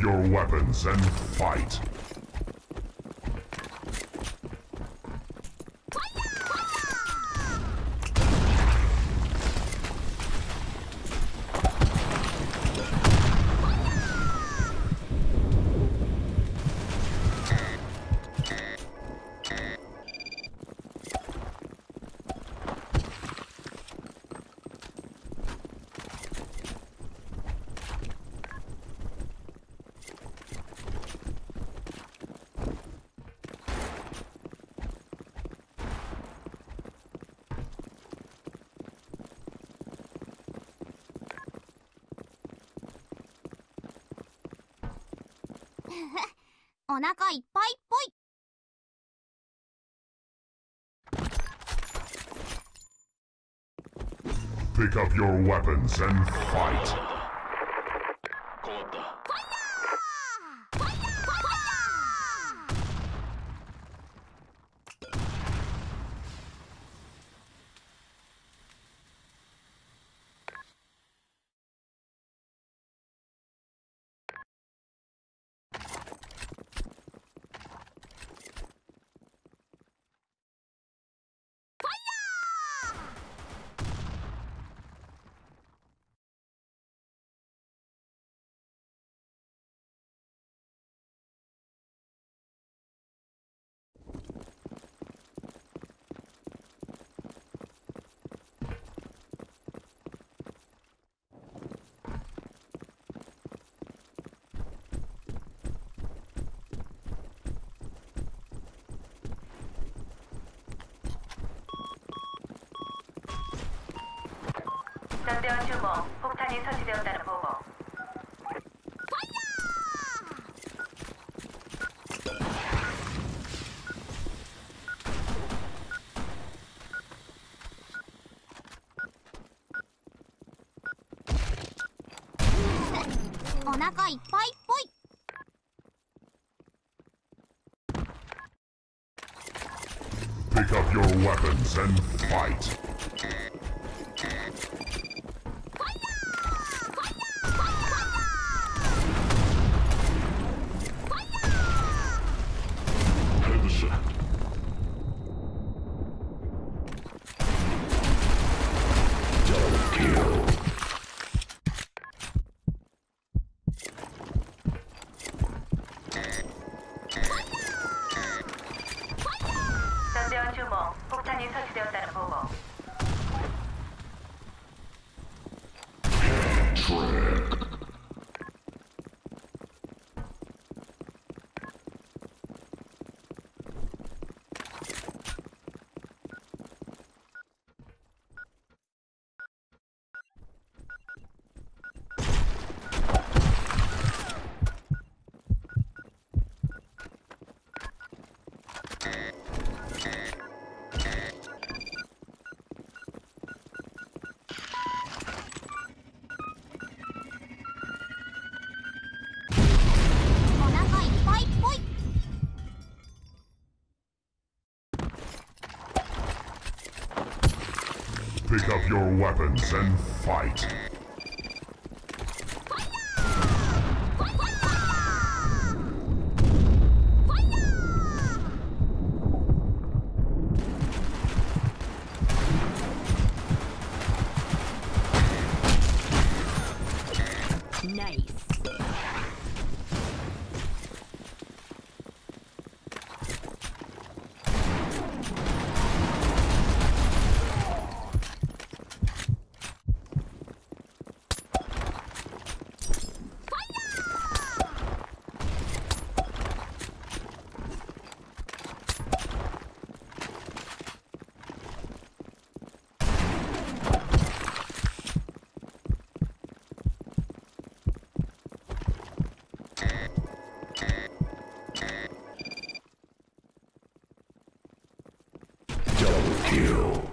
your weapons and fight. お腹いっぱいっぽい。Pick up your weapons and fight. 전대원 주모, 폭탄이 설치되었다는 Pick up your weapons and fight.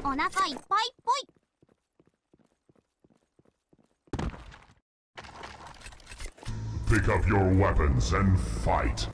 お腹いっぱいっぽい Pick up your weapons and fight.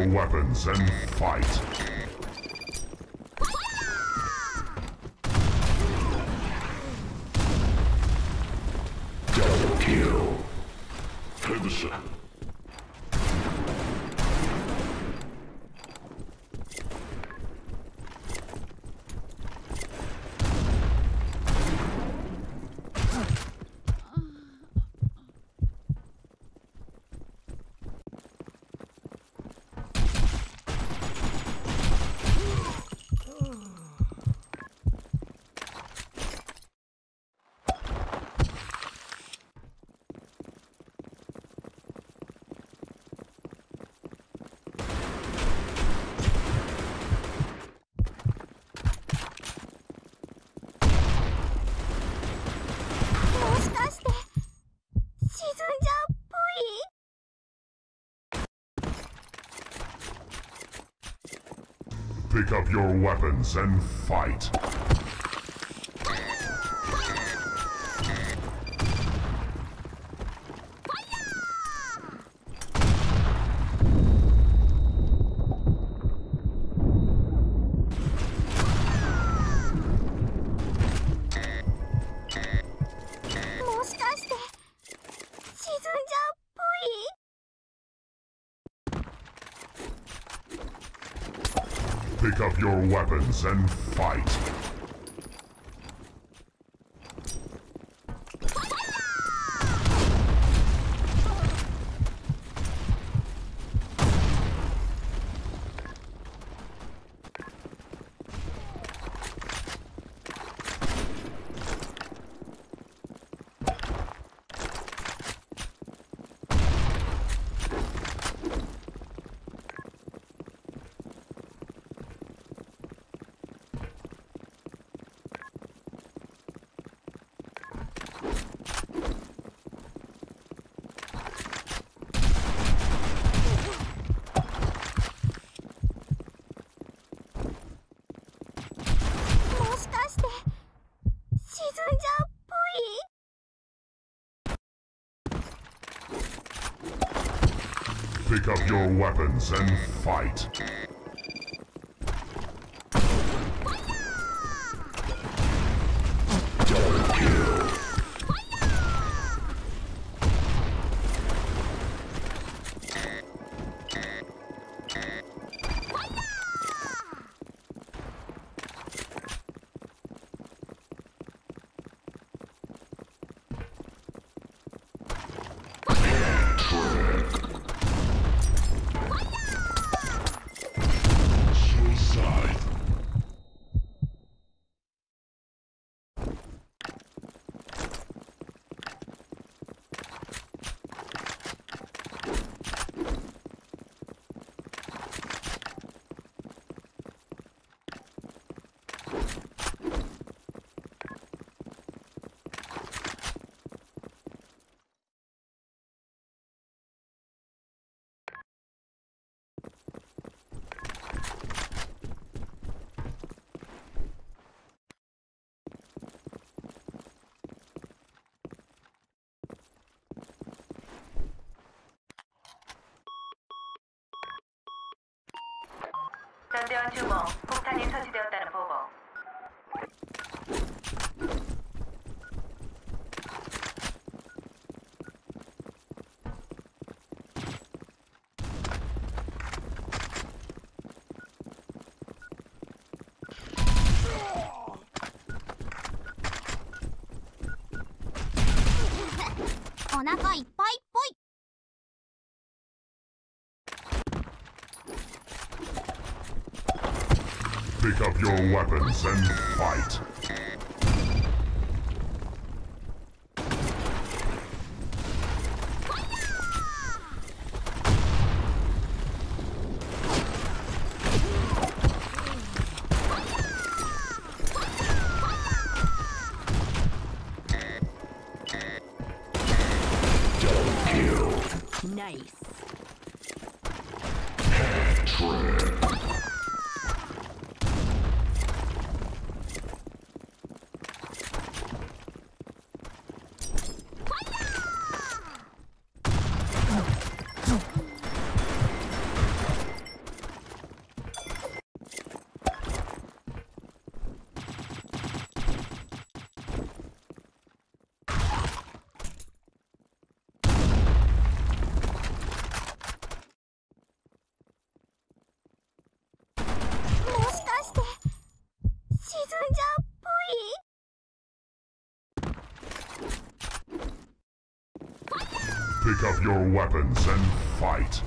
Your weapons and fight. Pick up your weapons and fight. Pick up your weapons and fight.「weapons and fight. 전대원 주모, 폭탄이 설치되었다는 보고.「 your weapons and fight. Nice. Pick up your weapons and fight.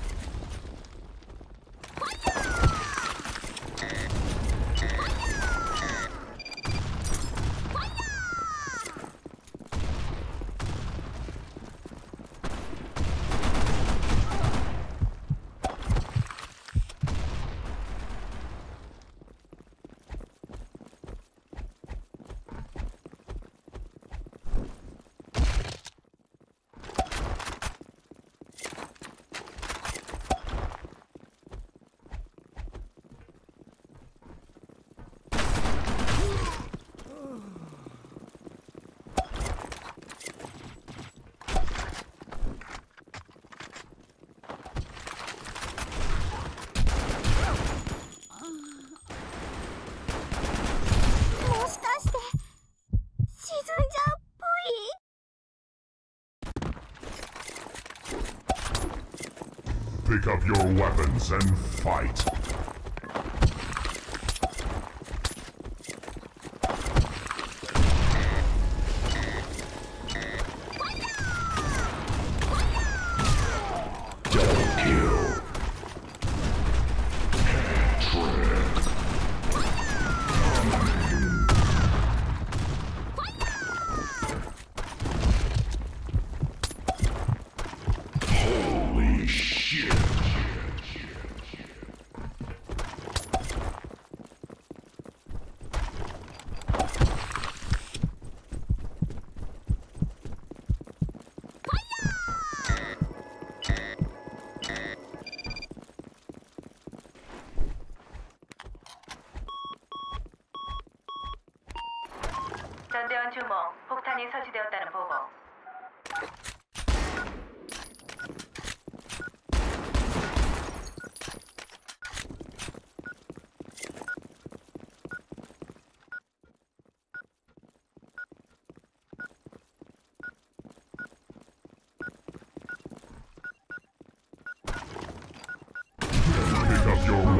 Pick up your weapons and fight.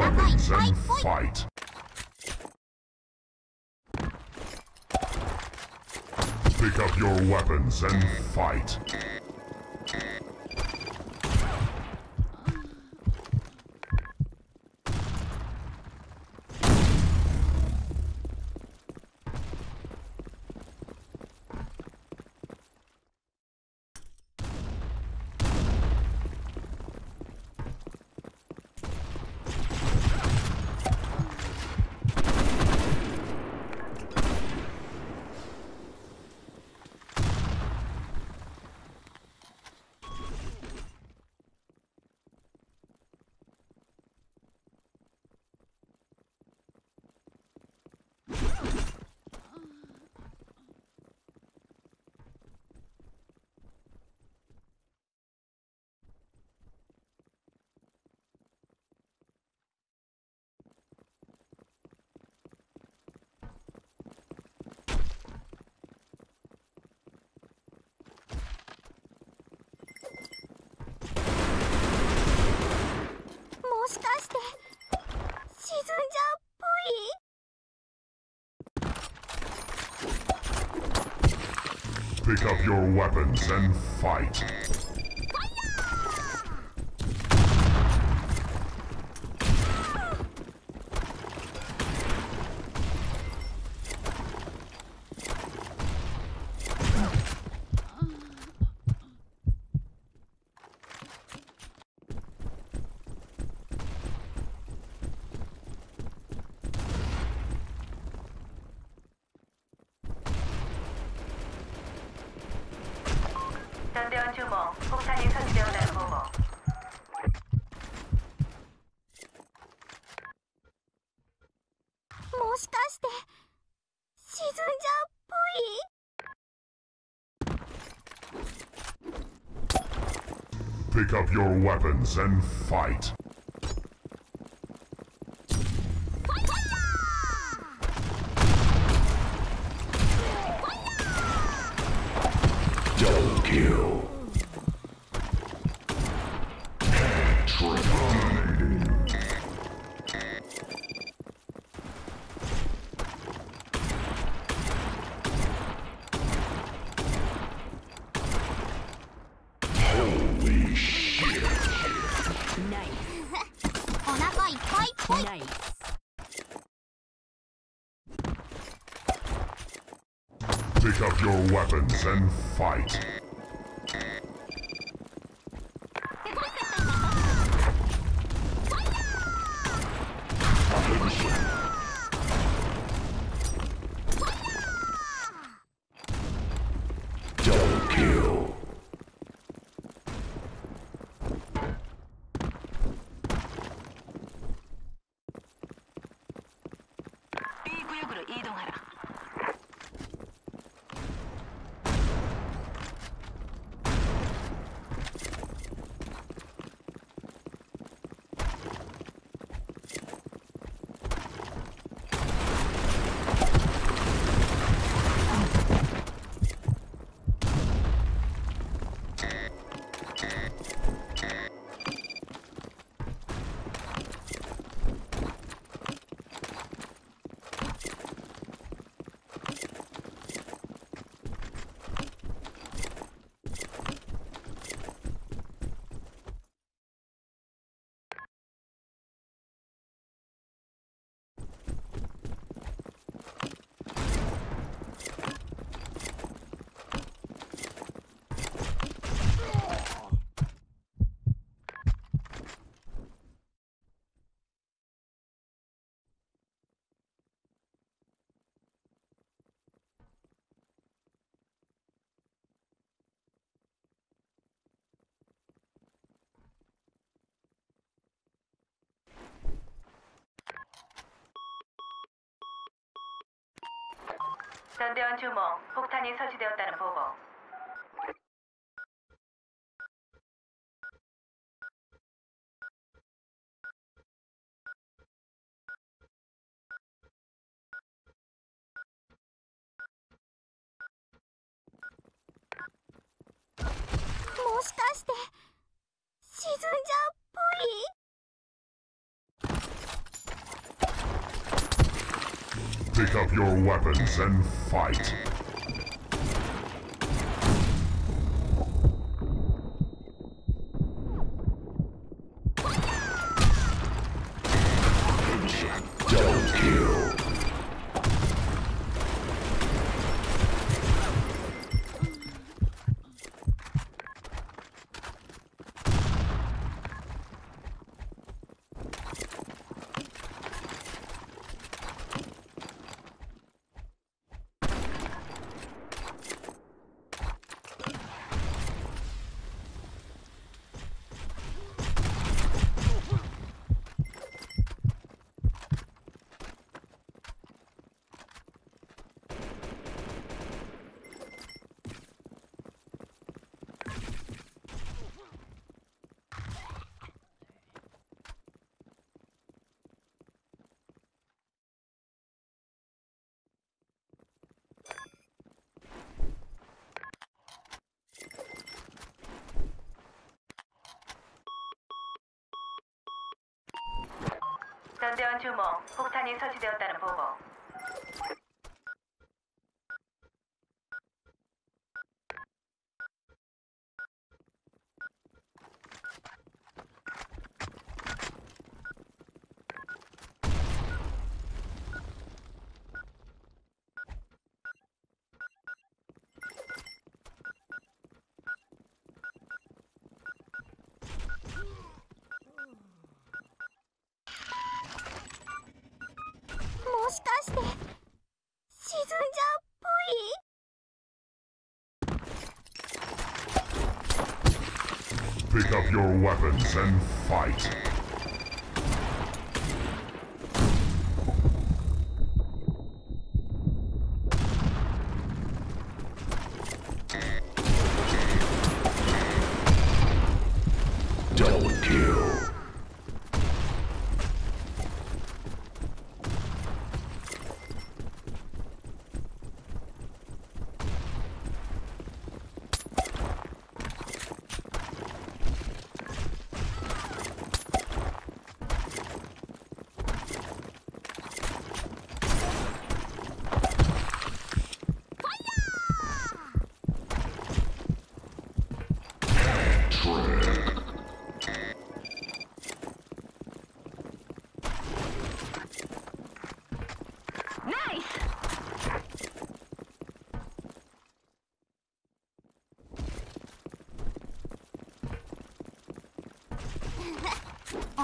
weapons and fight. Pick up your weapons and fight. Pick up your weapons and fight. Pick up your weapons and fight. And fight. 전대원 주목. 폭탄이 설치되었다는 보고.「 your weapons and fight. 전대원 주목. 폭탄이 설치되었다는 보고.「 your weapons and fight.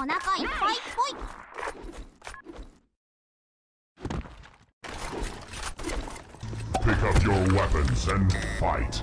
お腹いっぱいっぽい Pick up your weapons and fight.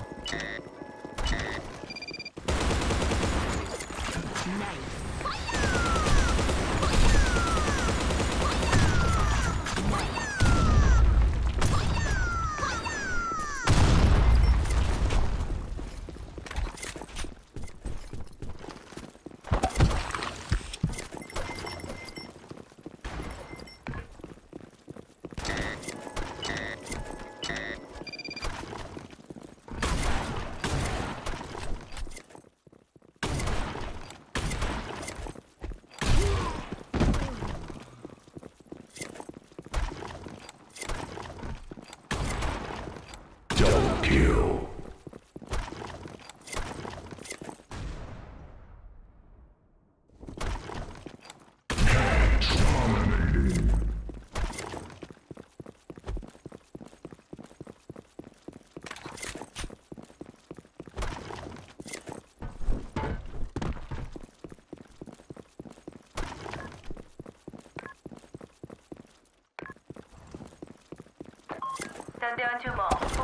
안녕하 죠.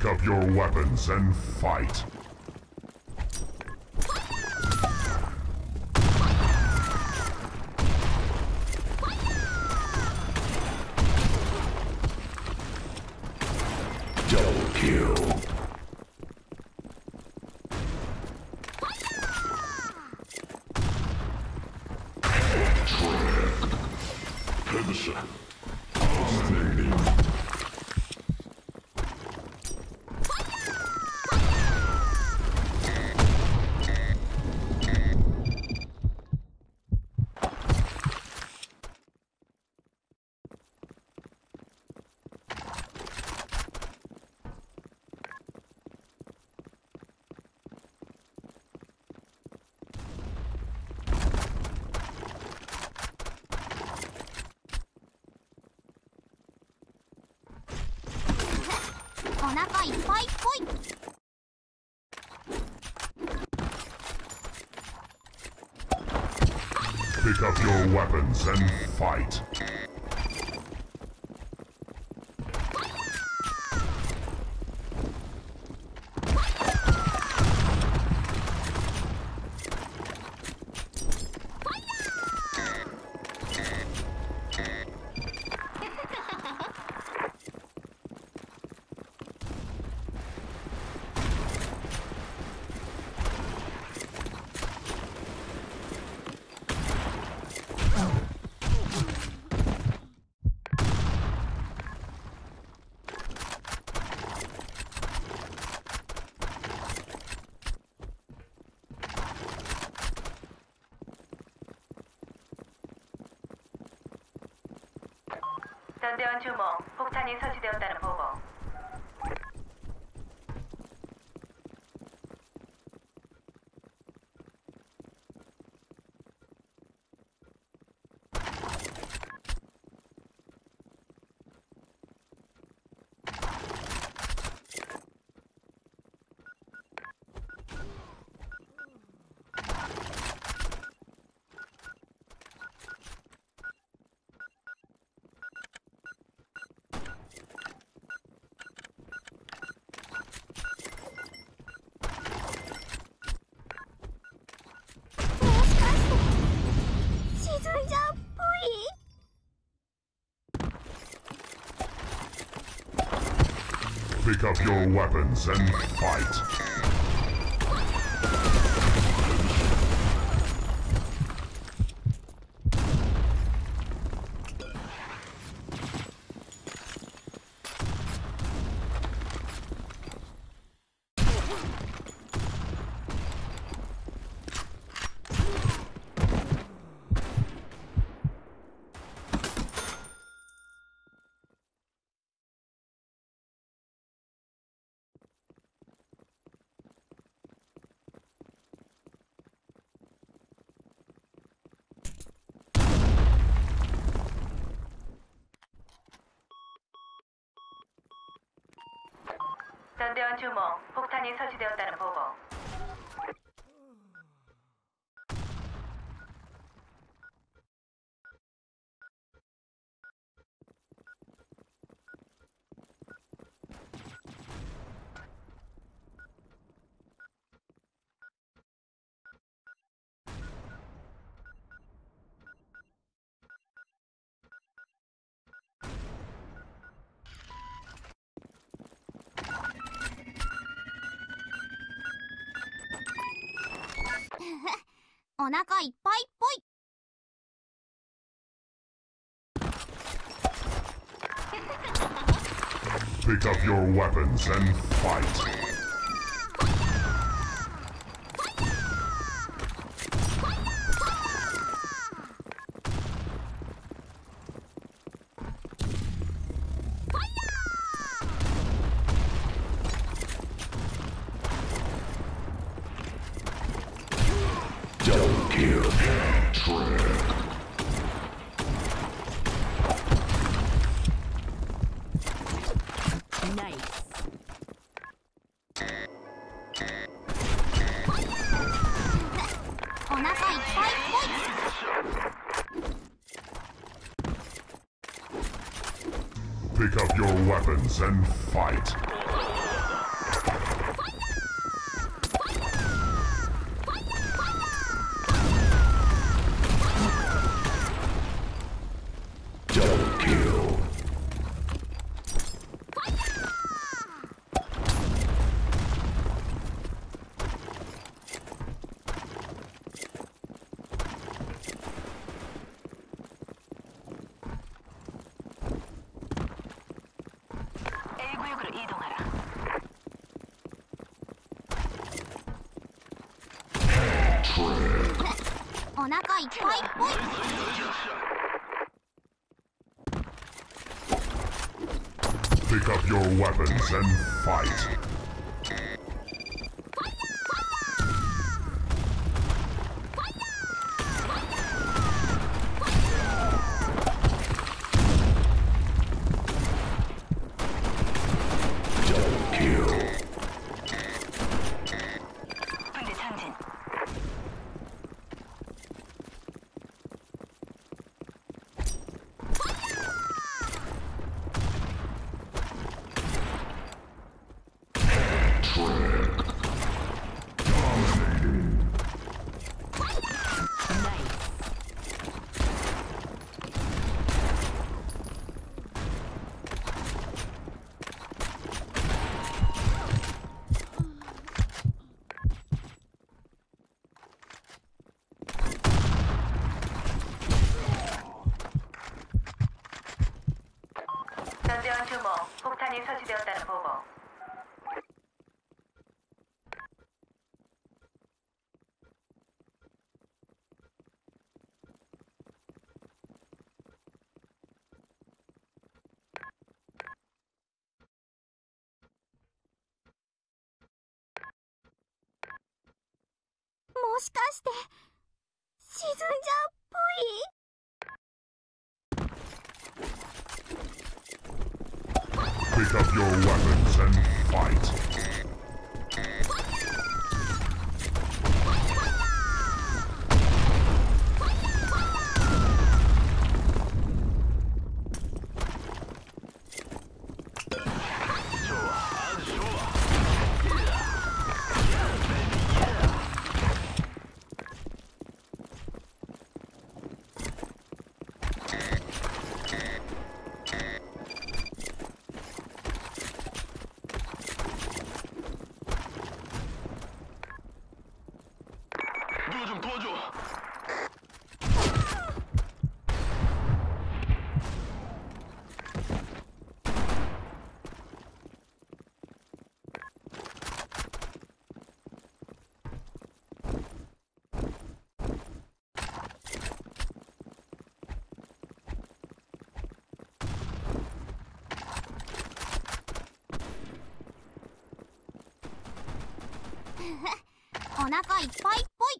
Pick up your weapons and fight. Double kill. Trick. Dominating.「weapons and fight. 전대원 주목. 폭탄이 설치되었다는 보고. Pick up your weapons and fight. 전대원 주목. 폭탄이 설치되었다는 보고. 腹いっぱいっぽい Pick up your weapons and fight. And fight. お腹いっぱいっぽい Pick up your weapons and fight. 폭탄이 설치되었다는 보고.「もしかして沈んじゃうっぽい 腹いっぱいっぽい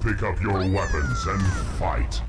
Pick up your weapons and fight.